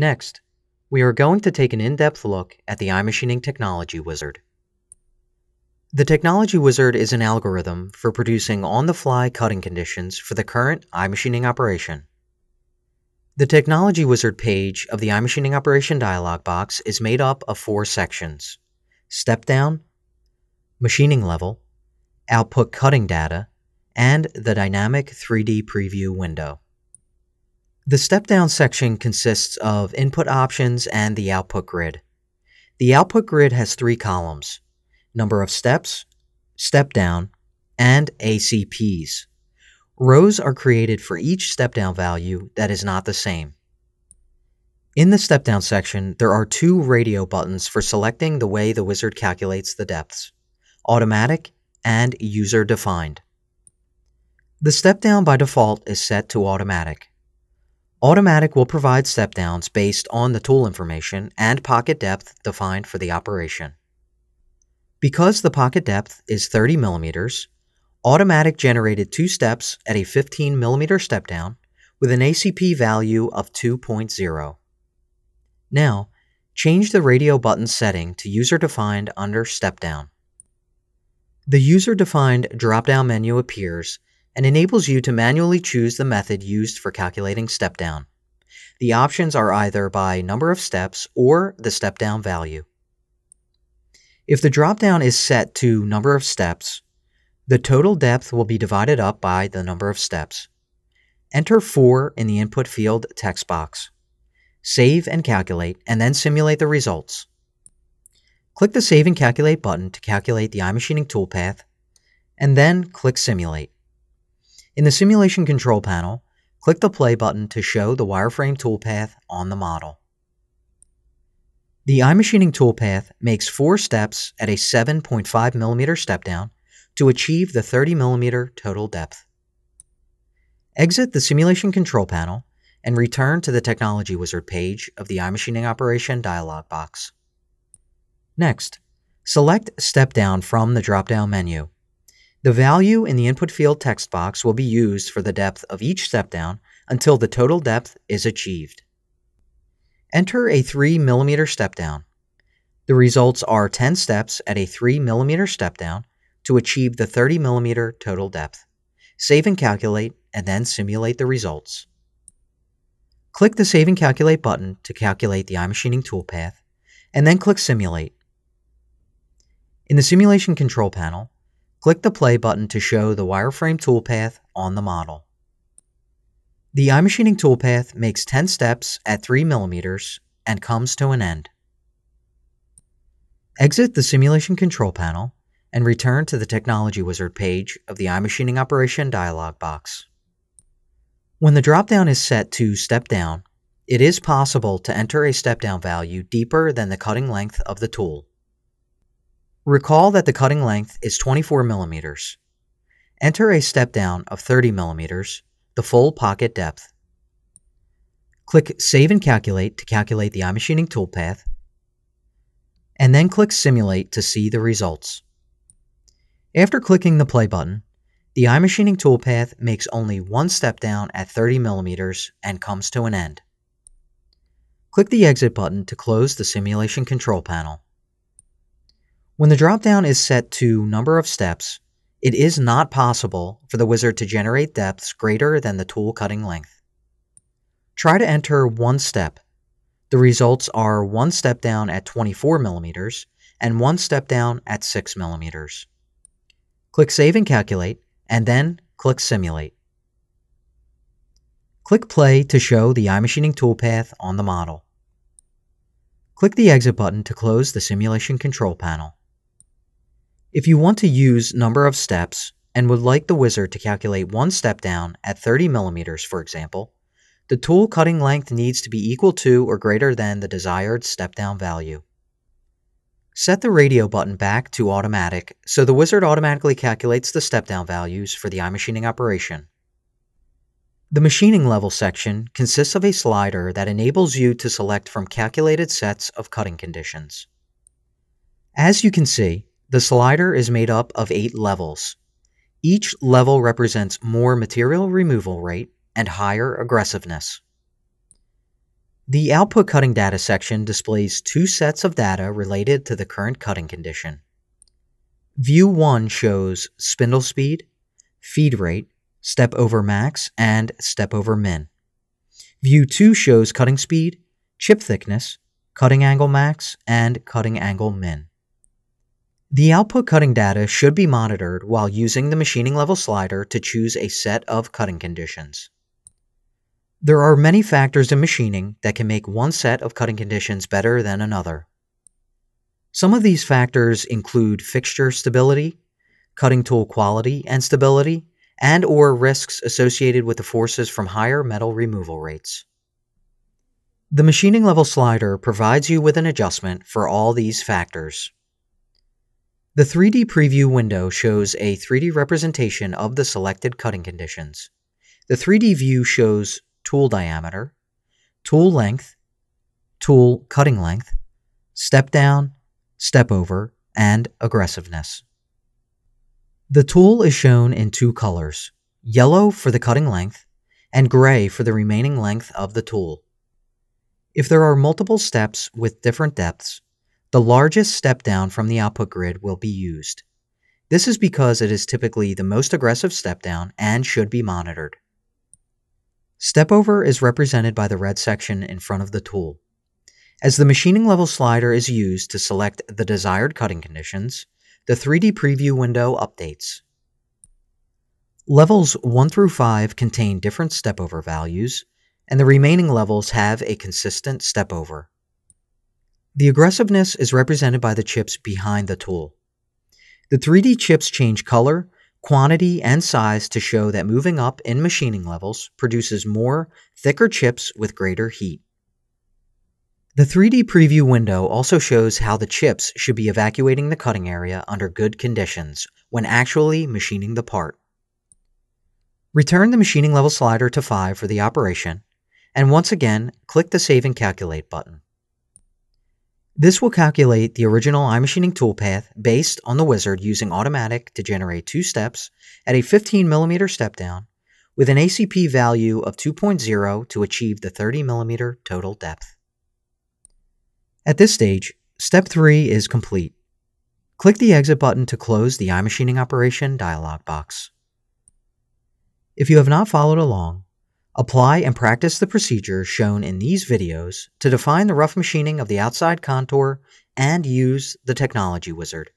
Next, we are going to take an in-depth look at the iMachining Technology Wizard. The Technology Wizard is an algorithm for producing on-the-fly cutting conditions for the current iMachining operation. The Technology Wizard page of the iMachining operation dialog box is made up of four sections. Step down, machining level, output cutting data, and the dynamic 3D preview window. The step-down section consists of input options and the output grid. The output grid has three columns, number of steps, step down, and ACPs. Rows are created for each step-down value that is not the same. In the step-down section, there are two radio buttons for selecting the way the wizard calculates the depths, automatic and user-defined. The step-down by default is set to automatic. Automatic will provide step-downs based on the tool information and pocket depth defined for the operation. Because the pocket depth is 30 millimeters, Automatic generated two steps at a 15 millimeter step-down with an ACP value of 2.0. Now, change the radio button setting to user-defined under step-down. The user-defined drop-down menu appears and enables you to manually choose the method used for calculating step down. The options are either by number of steps or the step down value. If the drop-down is set to number of steps, the total depth will be divided up by the number of steps. Enter 4 in the input field text box. Save and calculate, and then simulate the results. Click the Save and Calculate button to calculate the iMachining toolpath, and then click Simulate. In the Simulation Control panel, click the Play button to show the wireframe toolpath on the model. The iMachining toolpath makes four steps at a 7.5mm step down to achieve the 30mm total depth. Exit the Simulation Control panel and return to the Technology Wizard page of the iMachining Operation dialog box. Next, select Step Down from the drop-down menu the value in the input field text box will be used for the depth of each step down until the total depth is achieved. Enter a 3 mm step down. The results are 10 steps at a 3 mm step down to achieve the 30 mm total depth. Save and calculate, and then simulate the results. Click the Save and Calculate button to calculate the iMachining toolpath, and then click Simulate. In the Simulation Control panel, Click the play button to show the wireframe toolpath on the model. The iMachining toolpath makes 10 steps at 3 mm and comes to an end. Exit the Simulation Control panel and return to the Technology Wizard page of the iMachining Operation dialog box. When the dropdown is set to Step Down, it is possible to enter a step-down value deeper than the cutting length of the tool. Recall that the cutting length is 24 millimeters. Enter a step down of 30 millimeters, the full pocket depth. Click Save and Calculate to calculate the iMachining toolpath, and then click Simulate to see the results. After clicking the play button, the iMachining toolpath makes only one step down at 30 millimeters and comes to an end. Click the Exit button to close the Simulation Control panel. When the dropdown is set to number of steps, it is not possible for the wizard to generate depths greater than the tool cutting length. Try to enter one step. The results are one step down at 24 millimeters and one step down at 6 millimeters. Click Save and Calculate, and then click Simulate. Click Play to show the iMachining toolpath on the model. Click the Exit button to close the Simulation Control panel. If you want to use number of steps and would like the wizard to calculate one step down at 30 millimeters, for example, the tool cutting length needs to be equal to or greater than the desired step down value. Set the radio button back to automatic so the wizard automatically calculates the step down values for the iMachining operation. The machining level section consists of a slider that enables you to select from calculated sets of cutting conditions. As you can see, the slider is made up of eight levels. Each level represents more material removal rate and higher aggressiveness. The output cutting data section displays two sets of data related to the current cutting condition. View 1 shows spindle speed, feed rate, step over max, and step over min. View 2 shows cutting speed, chip thickness, cutting angle max, and cutting angle min. The output cutting data should be monitored while using the machining level slider to choose a set of cutting conditions. There are many factors in machining that can make one set of cutting conditions better than another. Some of these factors include fixture stability, cutting tool quality and stability, and or risks associated with the forces from higher metal removal rates. The machining level slider provides you with an adjustment for all these factors. The 3D preview window shows a 3D representation of the selected cutting conditions. The 3D view shows tool diameter, tool length, tool cutting length, step down, step over, and aggressiveness. The tool is shown in two colors, yellow for the cutting length and gray for the remaining length of the tool. If there are multiple steps with different depths, the largest step down from the output grid will be used. This is because it is typically the most aggressive step down and should be monitored. Step over is represented by the red section in front of the tool. As the machining level slider is used to select the desired cutting conditions, the 3D preview window updates. Levels 1 through 5 contain different step over values, and the remaining levels have a consistent step over. The aggressiveness is represented by the chips behind the tool. The 3D chips change color, quantity, and size to show that moving up in machining levels produces more, thicker chips with greater heat. The 3D preview window also shows how the chips should be evacuating the cutting area under good conditions when actually machining the part. Return the machining level slider to 5 for the operation, and once again, click the Save and Calculate button. This will calculate the original iMachining toolpath based on the wizard using automatic to generate two steps at a 15mm step down with an ACP value of 2.0 to achieve the 30mm total depth. At this stage, step 3 is complete. Click the exit button to close the iMachining operation dialog box. If you have not followed along, Apply and practice the procedures shown in these videos to define the rough machining of the outside contour and use the Technology Wizard.